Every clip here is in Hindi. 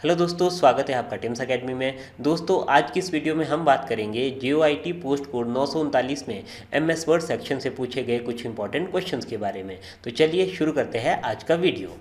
हेलो दोस्तों, स्वागत है आपका टेम्स अकेडमी में। दोस्तों, आज की इस वीडियो में हम बात करेंगे जियो आई पोस्ट कोड नौ सौ उनतालीस में एम एस वर्ड सेक्शन से पूछे गए कुछ इंपॉर्टेंट क्वेश्चंस के बारे में। तो चलिए शुरू करते हैं आज का वीडियो।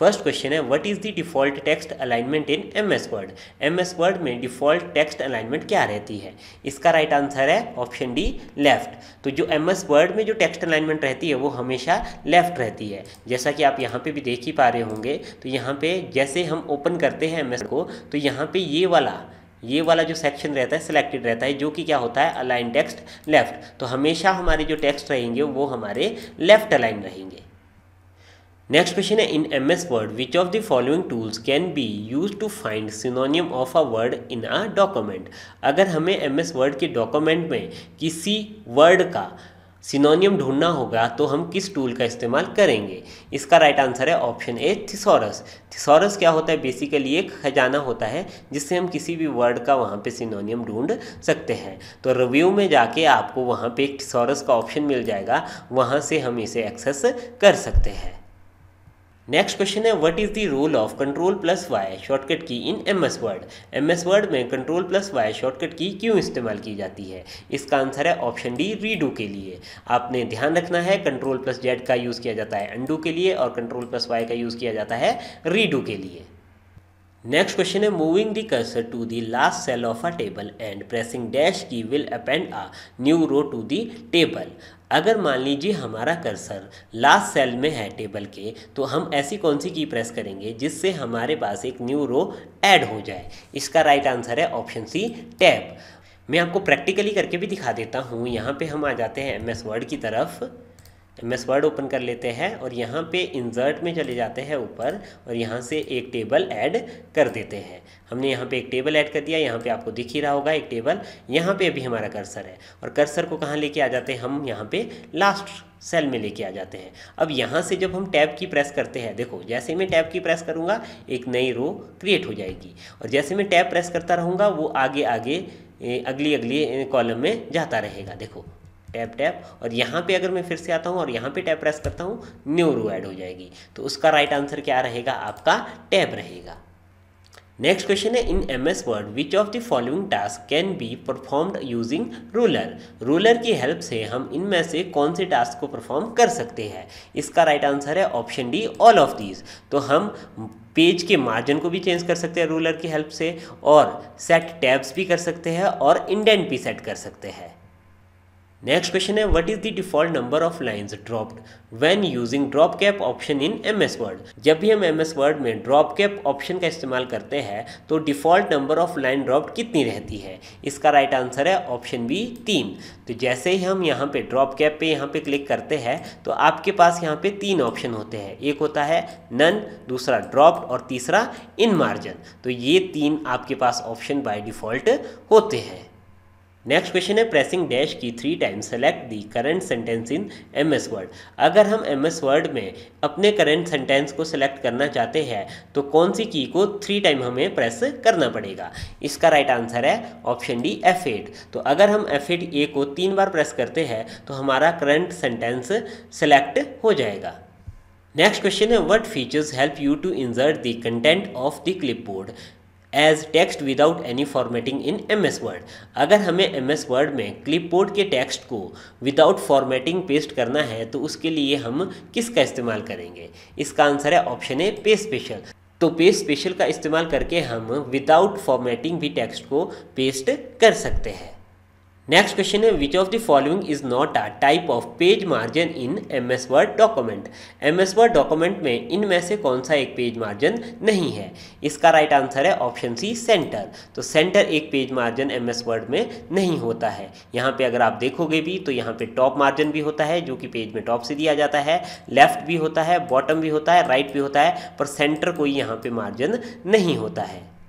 फ़र्स्ट क्वेश्चन है what is the default text alignment in M S Word M S Word में डिफ़ॉल्ट टेक्स्ट अलाइनमेंट क्या रहती है? इसका राइट right आंसर है ऑप्शन डी लेफ़्ट तो जो एम एस वर्ड में जो टेक्स्ट अलाइनमेंट रहती है, वो हमेशा लेफ़्ट रहती है। जैसा कि आप यहाँ पे भी देख ही पा रहे होंगे तो यहाँ पे जैसे हम ओपन करते हैं एम एस को तो यहाँ पे ये वाला ये वाला जो सेक्शन रहता है सिलेक्टेड रहता है, जो कि क्या होता है अलाइन टेक्स्ट लेफ़्ट तो हमेशा हमारे जो टेक्स्ट रहेंगे, वो हमारे लेफ़्ट अलाइन रहेंगे। नेक्स्ट क्वेश्चन है in M S Word which of the following tools can be used to find synonym of a word in a document अगर हमें एम एस वर्ड के डॉक्यूमेंट में किसी वर्ड का सिनोनियम ढूंढना होगा तो हम किस टूल का इस्तेमाल करेंगे? इसका राइट आंसर है ऑप्शन ए थिसोरस थिसोरस क्या होता है? बेसिकली एक खजाना होता है, जिससे हम किसी भी वर्ड का वहाँ पे सिनोनियम ढूंढ सकते हैं। तो रिव्यू में जाके आपको वहाँ पे एक थिसोरस का ऑप्शन मिल जाएगा, वहाँ से हम इसे एक्सेस कर सकते हैं। नेक्स्ट क्वेश्चन है what is the role of control plus Y shortcut key in M S Word M S Word में control plus Y shortcut key क्यों इस्तेमाल की जाती है? इसका आंसर है ऑप्शन डी रीडू के लिए. आपने ध्यान रखना है कंट्रोल प्लस जेड का यूज़ किया जाता है अंडू के लिए और कंट्रोल प्लस वाई का यूज़ किया जाता है रीडू के लिए. नेक्स्ट क्वेश्चन है moving the cursor to the last cell of a table and pressing dash key will append a new row to the table अगर मान लीजिए हमारा कर्सर लास्ट सेल में है टेबल के तो हम ऐसी कौन सी की प्रेस करेंगे जिससे हमारे पास एक न्यू रो ऐड हो जाए? इसका राइट आंसर है ऑप्शन सी टैब मैं आपको प्रैक्टिकली करके भी दिखा देता हूँ। यहाँ पे हम आ जाते हैं एम एस वर्ड की तरफ़। एम एस वर्ड ओपन कर लेते हैं और यहाँ पे इंजर्ट में चले जाते हैं ऊपर और यहाँ से एक टेबल ऐड कर देते हैं। हमने यहाँ पे एक टेबल ऐड कर दिया, यहाँ पे आपको दिख ही रहा होगा एक टेबल यहाँ पे अभी हमारा कर्सर है और कर्सर को कहाँ लेके आ जाते हैं? हम यहाँ पे लास्ट सेल में लेके आ जाते हैं। अब यहाँ से जब हम टैब की प्रेस करते हैं, देखो, जैसे मैं टैब की प्रेस करूँगा, एक नई रो क्रिएट हो जाएगी और जैसे मैं टैब प्रेस करता रहूँगा, वो आगे आगे अगली अगली कॉलम में जाता रहेगा। देखो टैप टैप, और यहाँ पे अगर मैं फिर से आता हूँ और यहाँ पे टैप प्रेस करता हूँ न्यू रो ऐड हो जाएगी। तो उसका राइट आंसर क्या रहेगा? आपका टैप रहेगा। नेक्स्ट क्वेश्चन है in M S Word which of the following task can be performed using ruler ruler की हेल्प से हम इनमें से कौन से टास्क को परफॉर्म कर सकते हैं? इसका राइट right आंसर है option D all of these तो हम पेज के मार्जिन को भी चेंज कर सकते हैं रूलर की हेल्प से, और सेट टैब्स भी कर सकते हैं, और इंडेंट भी सेट कर सकते हैं। नेक्स्ट क्वेश्चन है what is the default number of lines dropped when using drop cap option in M S Word जब भी हम एम एस वर्ड में ड्रॉप कैप ऑप्शन का इस्तेमाल करते हैं तो default number of line dropped कितनी रहती है? इसका राइट right आंसर है ऑप्शन बी तीन। तो जैसे ही हम यहाँ पे ड्रॉप कैप पे यहाँ पे क्लिक करते हैं तो आपके पास यहाँ पे तीन ऑप्शन होते हैं। एक होता है नन दूसरा ड्रॉप्ड और तीसरा इन मार्जिन तो ये तीन आपके पास ऑप्शन बाय डिफ़ॉल्ट होते हैं। नेक्स्ट क्वेश्चन है pressing dash key three times select the current sentence in M S Word अगर हम एम एस वर्ड में अपने करंट सेंटेंस को सिलेक्ट करना चाहते हैं तो कौन सी की को थ्री टाइम हमें प्रेस करना पड़ेगा? इसका राइट आंसर है ऑप्शन डी एफ़ एट तो अगर हम एफ़ एट ए को तीन बार प्रेस करते हैं तो हमारा करंट सेंटेंस सेलेक्ट हो जाएगा. नेक्स्ट क्वेश्चन है what features help you to insert the content of the clipboard as text without any formatting in M S Word अगर हमें एम एस वर्ड में क्लिपबोर्ड के टेक्स्ट को विदाउट फॉर्मेटिंग पेस्ट करना है तो उसके लिए हम किसका इस्तेमाल करेंगे? इसका आंसर है ऑप्शन ए पे स्पेशल तो पे स्पेशल का इस्तेमाल करके हम विदाउट फॉर्मेटिंग भी टेक्स्ट को पेस्ट कर सकते हैं। नेक्स्ट क्वेश्चन है which of the following is not a type of page margin in M S Word document M S Word document में इनमें से कौन सा एक पेज मार्जिन नहीं है? इसका राइट आंसर है ऑप्शन सी सेंटर तो सेंटर एक page margin M S Word में नहीं होता है। यहाँ पे अगर आप देखोगे भी तो यहाँ पे टॉप मार्जिन भी होता है, जो कि पेज में टॉप से दिया जाता है। लेफ़्ट भी होता है बॉटम भी होता है राइट right भी होता है, पर सेंटर कोई यहाँ पे मार्जिन नहीं होता है।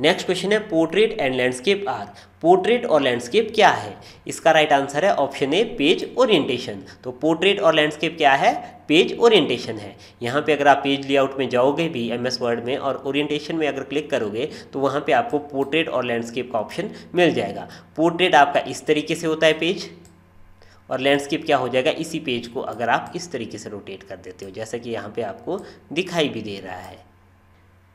नेक्स्ट क्वेश्चन है portrait and landscape or portrait और लैंडस्केप क्या है? इसका राइट आंसर है ऑप्शन ए पेज ओरिएंटेशन तो पोर्ट्रेट और लैंडस्केप क्या है? पेज ओरिएंटेशन है. यहाँ पे अगर आप पेज लेआउट में जाओगे भी एम एस वर्ड में और ओरिएंटेशन में अगर क्लिक करोगे तो वहाँ पे आपको पोर्ट्रेट और लैंडस्केप का ऑप्शन मिल जाएगा. पोर्ट्रेट आपका इस तरीके से होता है पेज और लैंडस्केप क्या हो जाएगा? इसी पेज को अगर आप इस तरीके से रोटेट कर देते हो, जैसा कि यहाँ पे आपको दिखाई भी दे रहा है.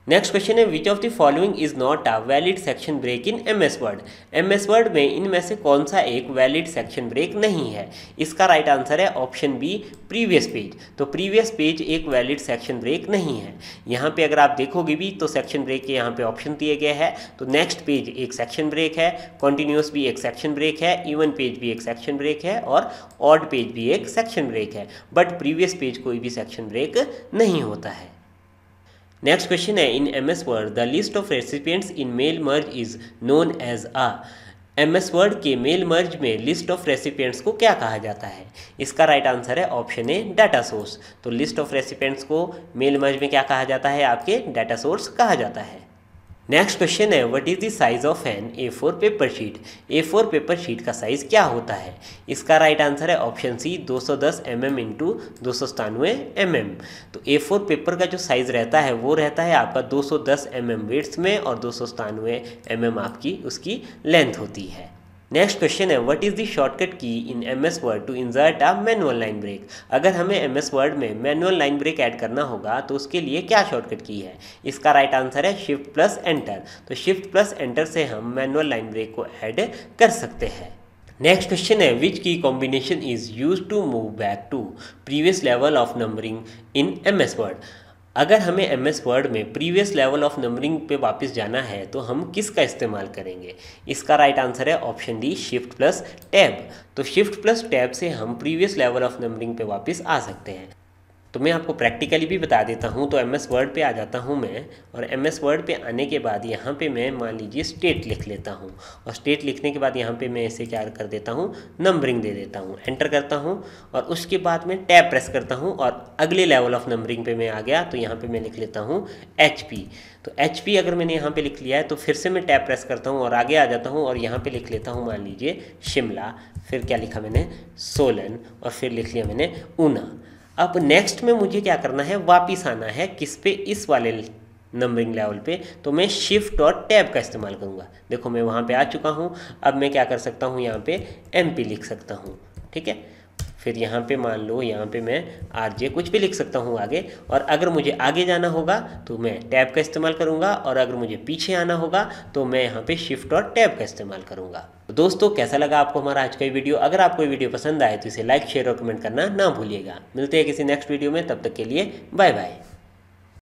नेक्स्ट क्वेश्चन है which of the following is not a valid section break in M S Word M S Word में इनमें से कौन सा एक वैलिड सेक्शन ब्रेक नहीं है? इसका राइट right आंसर है ऑप्शन बी प्रीवियस पेज तो प्रीवियस पेज एक वैलिड सेक्शन ब्रेक नहीं है। यहाँ पे अगर आप देखोगे भी तो सेक्शन ब्रेक के यहाँ पे ऑप्शन दिए गए हैं। तो नेक्स्ट पेज एक सेक्शन ब्रेक है कॉन्टिन्यूस भी एक सेक्शन ब्रेक है इवन पेज भी एक सेक्शन ब्रेक है, और ऑड पेज भी एक सेक्शन ब्रेक है। बट प्रीवियस पेज कोई भी सेक्शन ब्रेक नहीं होता है। नेक्स्ट क्वेश्चन है in M S Word the list of recipients in mail merge is known as ah M S Word के मेल मर्ज में लिस्ट ऑफ़ रेसिपियंट्स को क्या कहा जाता है? इसका राइट आंसर है ऑप्शन ए डाटा सोर्स तो लिस्ट ऑफ़ रेसिपियंट्स को मेल मर्ज में क्या कहा जाता है? आपके डाटा सोर्स कहा जाता है। नेक्स्ट क्वेश्चन है what is the size of an A four paper sheet A four paper sheet का साइज़ क्या होता है? इसका राइट आंसर है ऑप्शन सी 210 दस एम एम इंटू दो सौ सतानवे एम एम तो ए फोर पेपर का जो साइज़ रहता है, वो रहता है आपका 210 दस एम एम वेट्स में और दो सौ सतानवे एम एम आपकी उसकी लेंथ होती है। नेक्स्ट क्वेश्चन है what is the shortcut key in M S Word to insert a manual line break अगर हमें एम एस वर्ड में मैनुअल लाइन ब्रेक ऐड करना होगा तो उसके लिए क्या शॉर्टकट की है? इसका राइट right आंसर है शिफ्ट प्लस एंटर तो शिफ्ट प्लस एंटर से हम मैनुअल लाइन ब्रेक को ऐड कर सकते हैं। नेक्स्ट क्वेश्चन है which key combination is use to move back to previous level of numbering in M S Word अगर हमें एम एस वर्ड में प्रीवियस लेवल ऑफ़ नंबरिंग पे वापस जाना है तो हम किसका इस्तेमाल करेंगे? इसका राइट आंसर है option D shift plus tab तो शिफ्ट प्लस टैब से हम प्रीवियस लेवल ऑफ़ नंबरिंग पे वापस आ सकते हैं। तो मैं आपको प्रैक्टिकली भी बता देता हूँ तो एम एस वर्ड पर आ जाता हूँ मैं, और एम एस वर्ड पर आने के बाद यहाँ पे मैं मान लीजिए स्टेट लिख लेता हूँ, और स्टेट लिखने के बाद यहाँ पे मैं इसे क्या कर देता हूँ नंबरिंग दे देता हूँ एंटर करता हूँ, और उसके बाद मैं टैब प्रेस करता हूँ, और अगले लेवल ऑफ़ नंबरिंग पे मैं आ गया तो यहाँ पर मैं लिख लेता हूँ एच तो एचपी अगर मैंने यहाँ पर लिख लिया है तो फिर से मैं टैब प्रेस करता हूँ, और आगे आ जाता हूँ, और यहाँ पर लिख लेता हूँ मान लीजिए शिमला, फिर क्या लिखा मैंने, सोलन, और फिर लिख लिया मैंने ऊना. अब नेक्स्ट में मुझे क्या करना है? वापिस आना है किस पे? इस वाले नंबरिंग लेवल पे। तो मैं शिफ्ट और टैब का इस्तेमाल करूँगा। देखो, मैं वहाँ पे आ चुका हूँ। अब मैं क्या कर सकता हूँ? यहाँ पे एम लिख सकता हूँ। ठीक है? फिर यहाँ पे मान लो, यहाँ पे मैं आर जे कुछ भी लिख सकता हूँ आगे। और अगर मुझे आगे जाना होगा तो मैं टैब का इस्तेमाल करूँगा। और अगर मुझे पीछे आना होगा तो मैं यहाँ पे शिफ्ट और टैब का इस्तेमाल करूँगा। दोस्तों, कैसा लगा आपको हमारा आज का वीडियो? अगर आपको वीडियो पसंद आए तो इसे लाइक शेयर और कमेंट करना ना भूलिएगा। मिलते हैं किसी नेक्स्ट वीडियो में, तब तक के लिए बाय बाय